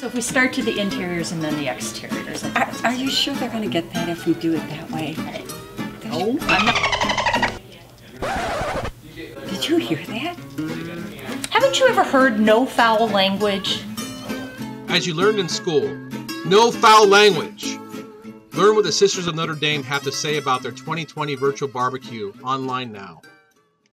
So if we start to the interiors and then the exteriors. Are, are you sure they're going to get that if we do it that way? No, I'm not. Did you hear that? Haven't you ever heard no foul language? As you learned in school, no foul language. Learn what the Sisters of Notre Dame have to say about their 2020 virtual barbecue online now.